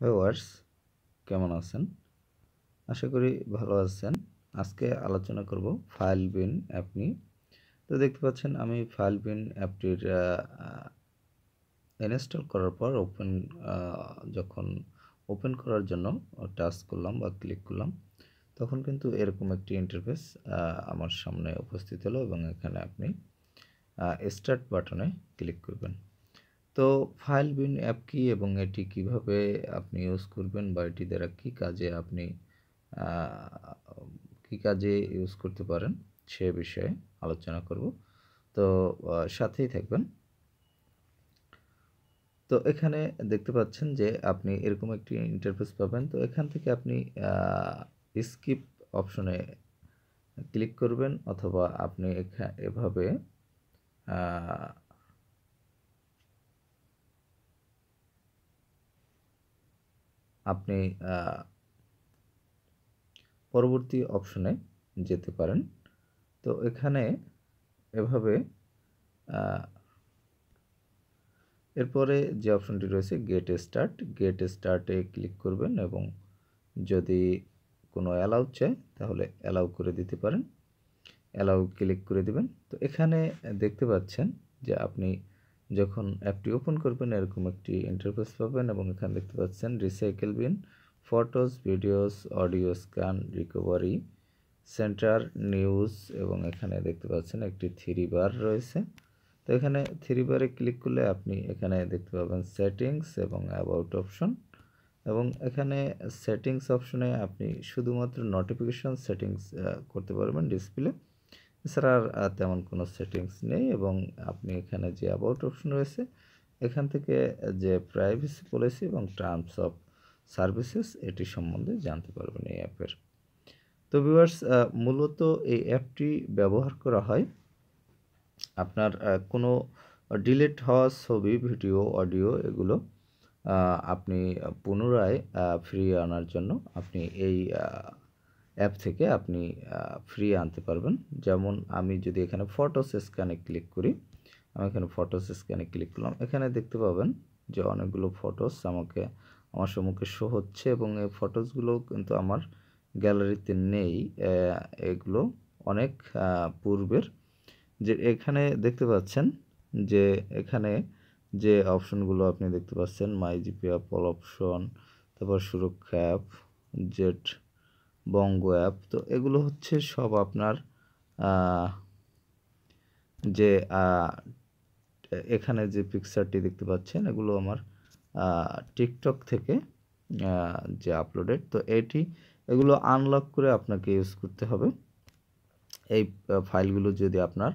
Viewers, কেমন আছেন? আশা করি ভালো আছেন। আজকে আলোচনা করব ফাইল বিন অ্যাপ নিয়ে। তো দেখতে পাচ্ছেন, আমি ফাইল বিন অ্যাপটির ইনস্টল করার পর ওপেন যখন ওপেন করার জন্য টাচ করলাম বা ক্লিক করলাম, তখন কিন্তু এরকম একটি ইন্টারফেস আমার সামনে উপস্থিত হলো এবং এখানে আপনি স্টার্ট বাটনে ক্লিক করবেন। তো ফাইল বিন অ্যাপ কি এবং এটি কীভাবে আপনি ইউজ করবেন বা এটি দ্বারা কী কাজে আপনি কী কাজে ইউজ করতে পারেন সে বিষয়ে আলোচনা করব। তো সাথেই থাকবেন। তো এখানে দেখতে পাচ্ছেন যে আপনি এরকম একটি ইন্টারফেস পাবেন। তো এখান থেকে আপনি স্কিপ অপশনে ক্লিক করবেন অথবা আপনি এভাবে আপনি পরবর্তী অপশনে যেতে পারেন। তো এখানে এভাবে এরপরে যে অপশনটি রয়েছে গেট স্টার্ট গেট স্টার্টে ক্লিক করবেন এবং যদি কোনো অ্যালাউ চায়, তাহলে অ্যালাউ করে দিতে পারেন। অ্যালাউ ক্লিক করে দিবেন। তো এখানে দেখতে পাচ্ছেন যে আপনি যখন অ্যাপটি ওপেন করবেন, এরকম একটি ইন্টারফেস পাবেন এবং এখানে দেখতে পাচ্ছেন recycle bin photos videos audio scan recovery centre news এবং এখানে দেখতে পাচ্ছেন একটি থ্রি বার রয়েছে। তো এখানে থ্রি বারে ক্লিক করলে আপনি এখানে দেখতে পাবেন সেটিংস এবং অ্যাবাউট অপশন এবং এখানে সেটিংস অপশনে আপনি শুধুমাত্র নোটিফিকেশন সেটিংস করতে পারবেন ডিসপ্লে এছাড়া আর তেমন কোনো সেটিংস নেই এবং আপনি এখানে যে অ্যাবাউট অপশন রয়েছে, এখান থেকে যে প্রাইভেসি পলিসি এবং টার্মস অফ সার্ভিসেস এটি সম্বন্ধে জানতে পারবেন এই অ্যাপের তো ভিউয়ার্স মূলত এই অ্যাপটি ব্যবহার করা হয় আপনার কোনো ডিলেট হওয়া ছবি ভিডিও অডিও এগুলো আপনি পুনরায় ফিরিয়ে আনার জন্য আপনি এই অ্যাপ থেকে আপনি ফ্রি আনতে পারবেন। যেমন আমি যদি এখানে ফটোস স্ক্যানে ক্লিক করি, আমি এখানে ফটোস স্ক্যানে ক্লিক করলাম। এখানে দেখতে পাবেন যে অনেকগুলো ফটোস আমাকে, আমার সম্মুখে শো হচ্ছে এবং এই ফটোসগুলো কিন্তু আমার গ্যালারিতে নেই। এগুলো অনেক পূর্বের। যে এখানে দেখতে পাচ্ছেন যে এখানে যে অপশনগুলো আপনি দেখতে পাচ্ছেন my GP app all option তারপর সুরক্ষা অ্যাপ জেট বঙ্গ অ্যাপ তো এগুলো হচ্ছে সব আপনার যে এখানে যে পিকচারটি দেখতে পাচ্ছেন, এগুলো আমার টিকটক থেকে যে আপলোডেড তো এটি, এগুলো আনলক করে আপনাকে ইউজ করতে হবে। এই ফাইলগুলো যদি আপনার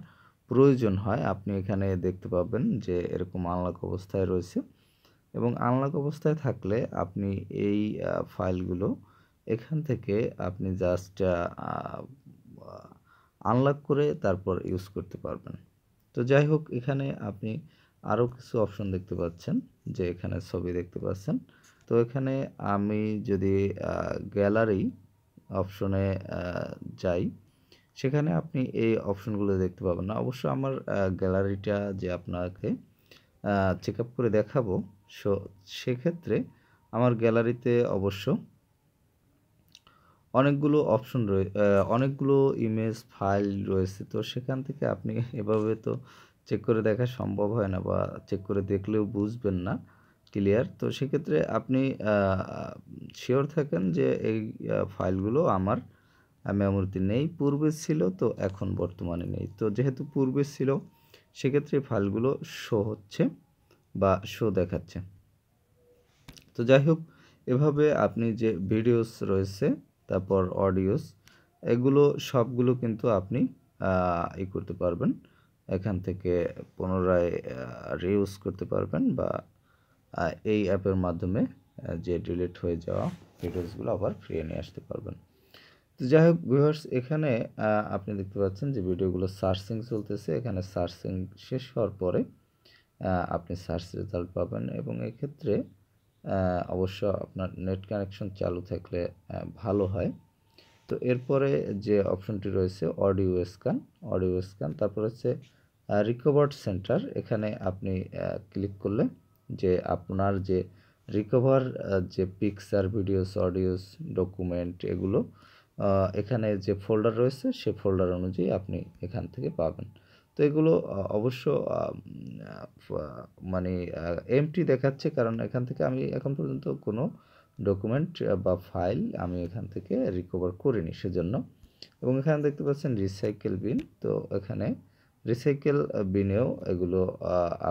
প্রয়োজন হয়, আপনি এখানে দেখতে পাবেন যে এরকম আনলক অবস্থায় রয়েছে। এবং আনলক অবস্থায় থাকলে আপনি এই ফাইলগুলো এখান থেকে আপনি জাস্ট আনলক করে তারপর ইউজ করতে পারবেন। তো যাই হোক, এখানে আপনি আরও কিছু অপশন দেখতে পাচ্ছেন, যে এখানে ছবি দেখতে পাচ্ছেন। তো এখানে আমি যদি গ্যালারি অপশনে যাই, সেখানে আপনি এই অপশনগুলো দেখতে পাবেন না। অবশ্য আমার গ্যালারিটা যে আপনাকে চেক করে দেখাবো সো সেক্ষেত্রে আমার গ্যালারিতে অবশ্য অনেকগুলো অপশন রয়ে অনেকগুলো ইমেজ ফাইল রয়েছে। তো সেখান থেকে আপনি এভাবে তো চেক করে দেখা সম্ভব হয় না বা চেক করে দেখলেও বুঝবেন না ক্লিয়ার তো সেক্ষেত্রে আপনি শিওর থাকেন যে এই ফাইলগুলো আমার মেমোরিতে নেই। পূর্বে ছিল তো এখন বর্তমানে নেই। তো যেহেতু পূর্বে ছিল, সেক্ষেত্রে ফাইলগুলো শো হচ্ছে বা শো দেখাচ্ছে। তো যাই হোক, এভাবে আপনি যে ভিডিওস রয়েছে তারপর অডিওস এগুলো সবগুলো কিন্তু আপনি ই করতে পারবেন। এখান থেকে পুনরায় রিউজ করতে পারবেন বা এই অ্যাপের মাধ্যমে যে ডিলিট হয়ে যাওয়া ভিডিওসগুলো আবার ফিরিয়ে নিয়ে আসতে পারবেন। তো যাই হোক ভিউয়ার্স এখানে আপনি দেখতে পাচ্ছেন যে ভিডিওগুলো সার্চিং চলতেছে। এখানে সার্চিং শেষ হওয়ার পরে আপনি সার্চ রেজাল্ট পাবেন এবং এক্ষেত্রে অবশ্য আপনার নেট কানেকশন চালু থাকলে ভালো হয়। তো এরপরে যে অপশনটি রয়েছে অডিও স্ক্যান অডিও স্ক্যান তারপর হচ্ছে রিকভার্ড সেন্টার এখানে আপনি ক্লিক করলে যে আপনার যে রিকভার যে পিকচার ভিডিওস অডিওস ডকুমেন্ট এগুলো এখানে যে ফোল্ডার রয়েছে, সে ফোল্ডার অনুযায়ী আপনি এখান থেকে পাবেন। তো এগুলো অবশ্য মানে এমটি দেখাচ্ছে কারণ এখান থেকে আমি এখন পর্যন্ত কোনো ডকুমেন্ট বা ফাইল আমি এখান থেকে রিকভার করিনি সেজন্য। এবং এখানে দেখতে পাচ্ছেন রিসাইকেল বিন তো এখানে রিসাইকেল বিনেও এগুলো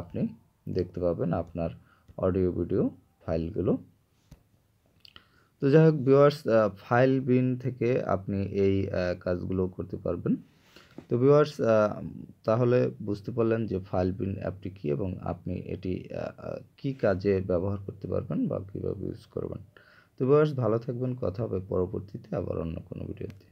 আপনি দেখতে পাবেন আপনার অডিও ভিডিও ফাইলগুলো তো যাই হোক ভিউয়ার্স ফাইল বিন থেকে আপনি এই কাজগুলো করতে পারবেন। তো ভিউয়ার্স তাহলে বুঝতে পারলেন যে ফাইল বিন অ্যাপটি কী এবং আপনি এটি কী কাজে ব্যবহার করতে পারবেন বা কীভাবে ইউজ করবেন। তো ভিউয়ার্স ভালো থাকবেন, কথা হবে পরবর্তীতে আবার অন্য কোনো ভিডিওতে